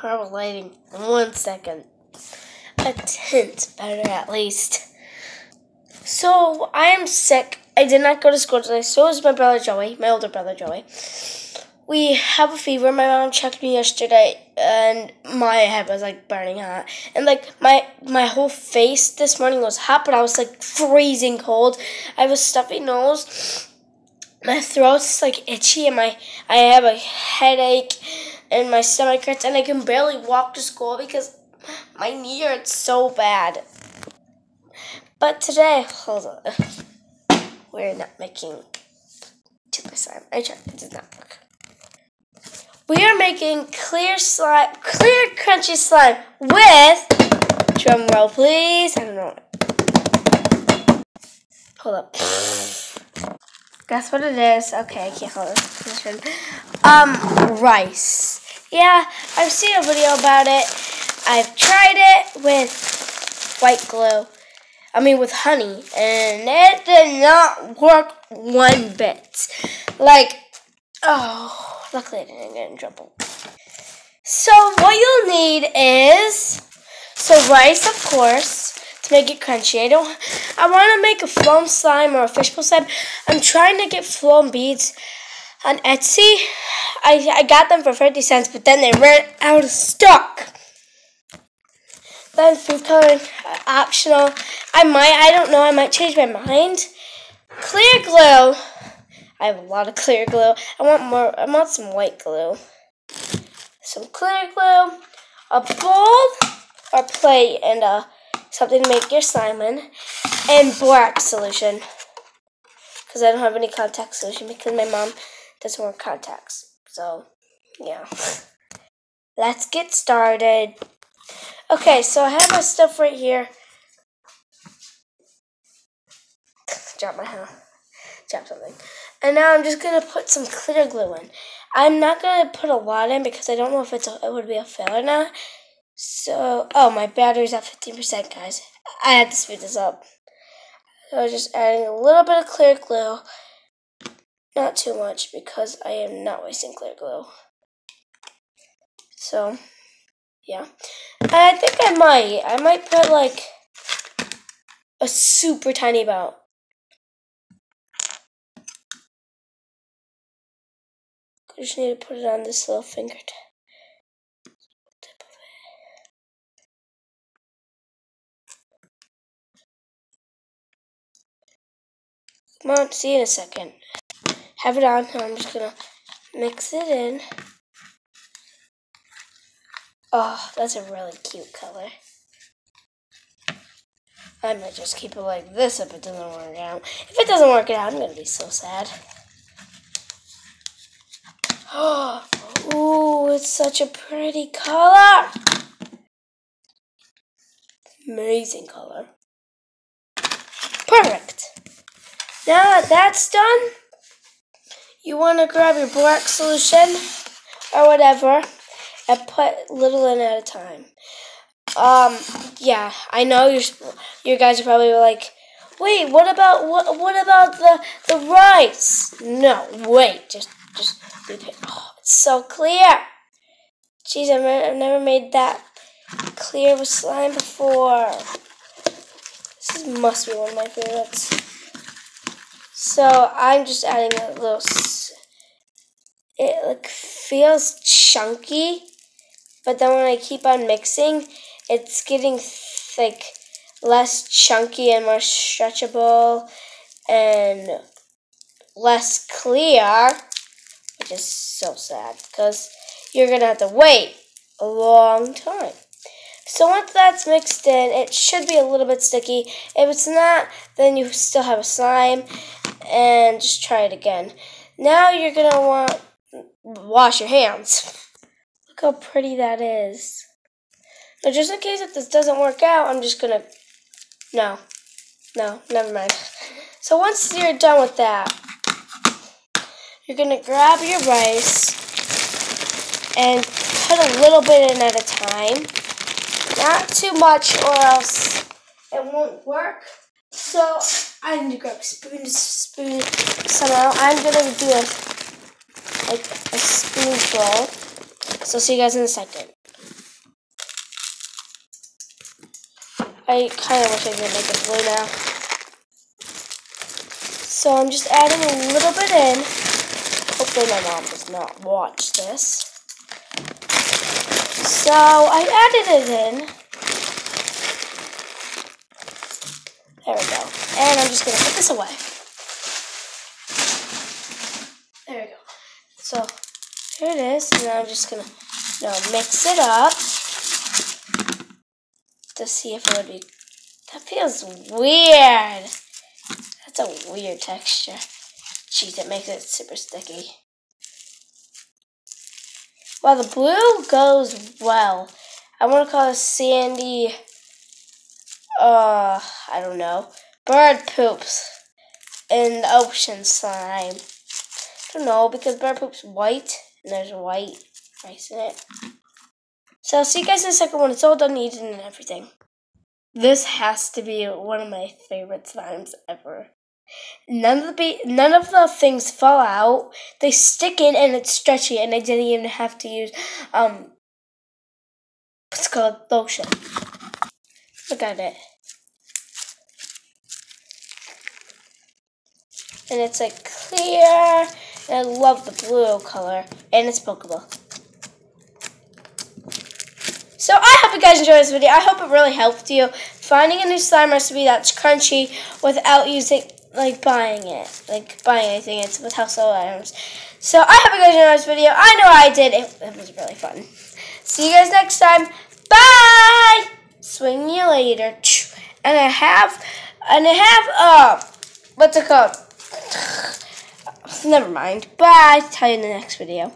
Horrible lighting. One second. A tint better at least. So I am sick. I did not go to school today. So is my brother Joey, my older brother Joey. We have a fever. My mom checked me yesterday, and my head was like burning hot, and like my my whole face this morning was hot, but I was like freezing cold. I have a stuffy nose. My throat's like itchy, and my I have a headache, and my stomach hurts, and I can barely walk to school because my knee hurts so bad. But today, hold on. We're not making super slime. I tried. It did not work. We are making clear slime, clear crunchy slime with, drum roll please. I don't know. Hold up. Guess what it is? Okay, I can't hold it. Um, rice. Yeah, I've seen a video about it. I've tried it with white glue. I mean, with honey, and it did not work one bit. Like, oh, luckily I didn't get in trouble. So, what you'll need is so rice, of course, to make it crunchy. I don't. I want to make a foam slime or a fishbowl slime. I'm trying to get foam beads on Etsy. I I got them for fifty cents, but then they ran out of stock. Then food coloring uh, optional. I might, I don't know, I might change my mind. Clear glue. I have a lot of clear glue. I want more, I want some white glue. Some clear glue, a bowl or plate, and uh, something to make your slime in, and borax solution. Because I don't have any contact solution because my mom doesn't wear contacts. So, yeah. Let's get started. Okay, so I have my stuff right here. Drop my hand. Drop something. And now I'm just gonna put some clear glue in. I'm not gonna put a lot in because I don't know if it's a, it would be a fail or not. So, oh, my battery's at 15%, guys. I had to speed this up. So just adding a little bit of clear glue. Not too much because I am not wasting clear glue. So, yeah. I think I might. I might put like a super tiny amount. I just need to put it on this little finger tip. Come on, see you in a second. Have it on. I'm just gonna mix it in. Oh, that's a really cute color. I might just keep it like this if it doesn't work out. If it doesn't work out, I'm going to be so sad. Oh, ooh, it's such a pretty color. Amazing color. Perfect. Now that that's done, you want to grab your black solution or whatever and put little in at a time. Um, yeah, I know you're, you guys are probably like, wait, what about what? What about the the rice? No, wait, just just oh, it's so clear. Jeez, I've, I've never made that clear with slime before. This is, must be one of my favorites. So I'm just adding a little. It like feels chunky but then when I keep on mixing, it's getting like less chunky and more stretchable and less clear, which is so sad because you're to have to wait a long time. So once that's mixed in, it should be a little bit sticky. If it's not, then you still have a slime and just try it again. Now you're going to want wash your hands. Look how pretty that is. Now, just in case if this doesn't work out, I'm just going to... No. No, never mind. So once you're done with that, you're going to grab your rice and put a little bit in at a time. Not too much or else it won't work. So I need to grab a spoon to spoon somehow. I'm gonna do a like a spoonful. So I'll see you guys in a second. I kind of wish I could make it blue now. So I'm just adding a little bit in. Hopefully my mom does not watch this. So I added it in. There we go. And I'm just going to put this away. There we go. So here it is. And I'm just going to now mix it up to see if it would be. That feels weird. That's a weird texture. Jeez, it makes it super sticky. Well, the blue goes well. I want to call it sandy, uh, I don't know, bird poops in the ocean slime. I don't know, because bird poop's white, and there's white rice in it. So I'll see you guys in a second when it's all done eating and everything. This has to be one of my favorite slimes ever. None of the none of the things fall out. They stick in and it's stretchy, and I didn't even have to use um what's called lotion. Look at it. And it's like clear. And I love the blue color. And it's pokeable. So I hope you guys enjoyed this video. I hope it really helped you finding a new slime recipe that's crunchy without using like buying it, like buying anything. It's with household items. So I hope you guys enjoyed this video. I know I did. It, it was really fun. See you guys next time. Bye. Swing you later. And I have, and I have uh, what's it called? Never mind. Bye. Tell you in the next video.